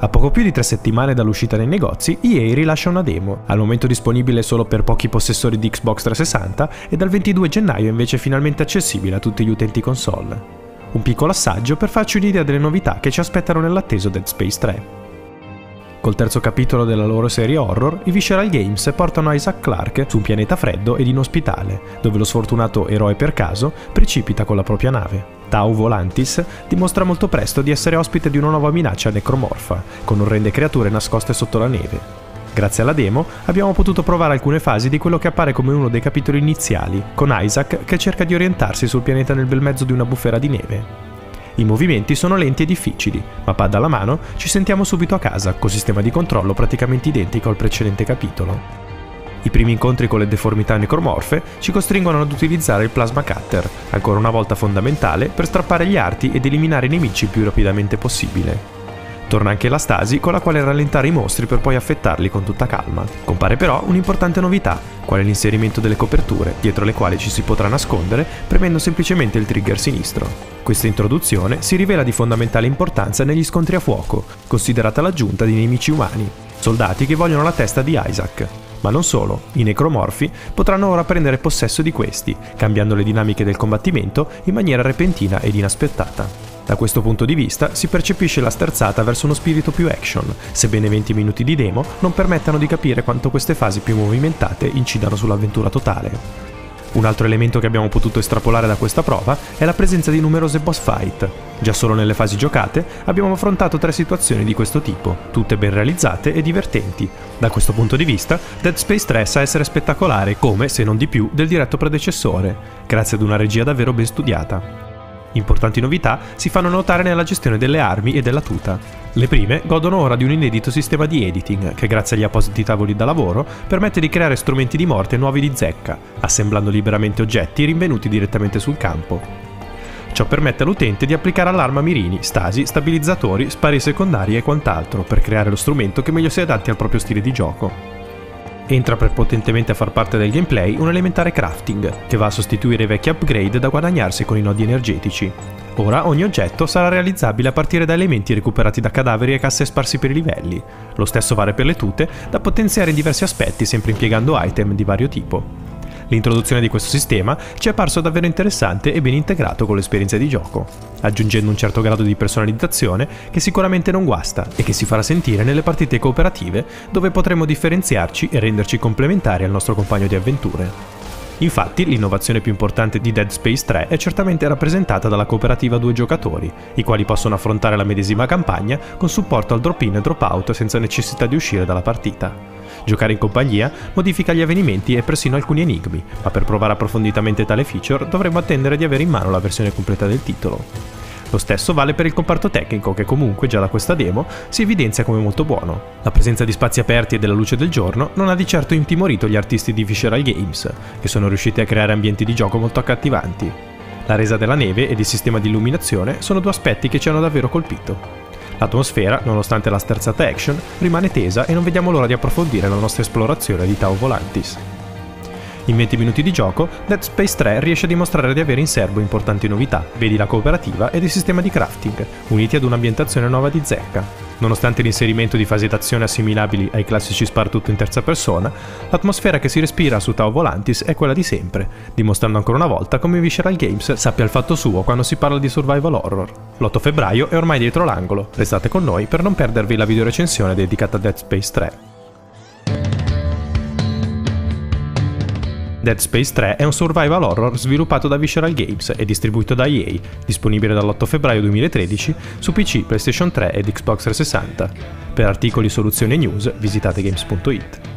A poco più di tre settimane dall'uscita nei negozi, EA rilascia una demo, al momento disponibile solo per pochi possessori di Xbox 360 e dal 22 gennaio invece finalmente accessibile a tutti gli utenti console. Un piccolo assaggio per farci un'idea delle novità che ci aspettano nell'atteso Dead Space 3. Col terzo capitolo della loro serie horror, i Visceral Games portano Isaac Clarke su un pianeta freddo ed inospitale, dove lo sfortunato eroe per caso precipita con la propria nave. Tau Volantis dimostra molto presto di essere ospite di una nuova minaccia necromorfa, con orrende creature nascoste sotto la neve. Grazie alla demo abbiamo potuto provare alcune fasi di quello che appare come uno dei capitoli iniziali, con Isaac che cerca di orientarsi sul pianeta nel bel mezzo di una bufera di neve. I movimenti sono lenti e difficili, ma pad alla mano ci sentiamo subito a casa, col sistema di controllo praticamente identico al precedente capitolo. I primi incontri con le deformità necromorfe ci costringono ad utilizzare il plasma cutter, ancora una volta fondamentale per strappare gli arti ed eliminare i nemici più rapidamente possibile. Torna anche la stasi con la quale rallentare i mostri per poi affettarli con tutta calma. Compare però un'importante novità, quale l'inserimento delle coperture, dietro le quali ci si potrà nascondere premendo semplicemente il trigger sinistro. Questa introduzione si rivela di fondamentale importanza negli scontri a fuoco, considerata l'aggiunta di nemici umani, soldati che vogliono la testa di Isaac. Ma non solo, i necromorfi potranno ora prendere possesso di questi, cambiando le dinamiche del combattimento in maniera repentina ed inaspettata. Da questo punto di vista si percepisce la sterzata verso uno spirito più action, sebbene 20 minuti di demo non permettano di capire quanto queste fasi più movimentate incidano sull'avventura totale. Un altro elemento che abbiamo potuto estrapolare da questa prova è la presenza di numerose boss fight. Già solo nelle fasi giocate abbiamo affrontato tre situazioni di questo tipo, tutte ben realizzate e divertenti. Da questo punto di vista, Dead Space 3 sa essere spettacolare come, se non di più, del diretto predecessore, grazie ad una regia davvero ben studiata. Importanti novità si fanno notare nella gestione delle armi e della tuta. Le prime godono ora di un inedito sistema di editing che grazie agli appositi tavoli da lavoro permette di creare strumenti di morte nuovi di zecca, assemblando liberamente oggetti rinvenuti direttamente sul campo. Ciò permette all'utente di applicare all'arma mirini, stasi, stabilizzatori, spari secondari e quant'altro per creare lo strumento che meglio si adatti al proprio stile di gioco. Entra prepotentemente a far parte del gameplay un elementare crafting, che va a sostituire i vecchi upgrade da guadagnarsi con i nodi energetici. Ora ogni oggetto sarà realizzabile a partire da elementi recuperati da cadaveri e casse sparsi per i livelli. Lo stesso vale per le tute, da potenziare in diversi aspetti sempre impiegando item di vario tipo. L'introduzione di questo sistema ci è apparso davvero interessante e ben integrato con l'esperienza di gioco, aggiungendo un certo grado di personalizzazione che sicuramente non guasta e che si farà sentire nelle partite cooperative dove potremo differenziarci e renderci complementari al nostro compagno di avventure. Infatti, l'innovazione più importante di Dead Space 3 è certamente rappresentata dalla cooperativa a due giocatori, i quali possono affrontare la medesima campagna con supporto al drop-in e drop-out senza necessità di uscire dalla partita. Giocare in compagnia modifica gli avvenimenti e persino alcuni enigmi, ma per provare approfonditamente tale feature dovremo attendere di avere in mano la versione completa del titolo. Lo stesso vale per il comparto tecnico che comunque già da questa demo si evidenzia come molto buono. La presenza di spazi aperti e della luce del giorno non ha di certo intimorito gli artisti di Visceral Games, che sono riusciti a creare ambienti di gioco molto accattivanti. La resa della neve ed il sistema di illuminazione sono due aspetti che ci hanno davvero colpito. L'atmosfera, nonostante la sterzata action, rimane tesa e non vediamo l'ora di approfondire la nostra esplorazione di Tau Volantis. In 20 minuti di gioco, Dead Space 3 riesce a dimostrare di avere in serbo importanti novità, vedi la cooperativa ed il sistema di crafting, uniti ad un'ambientazione nuova di zecca. Nonostante l'inserimento di fasi d'azione assimilabili ai classici sparatutto in terza persona, l'atmosfera che si respira su Tau Volantis è quella di sempre, dimostrando ancora una volta come Visceral Games sappia il fatto suo quando si parla di survival horror. L'8 febbraio è ormai dietro l'angolo, restate con noi per non perdervi la videorecensione dedicata a Dead Space 3. Dead Space 3 è un survival horror sviluppato da Visceral Games e distribuito da EA, disponibile dall'8 febbraio 2013 su PC, PlayStation 3 ed Xbox 360. Per articoli, soluzioni e news visitate games.it.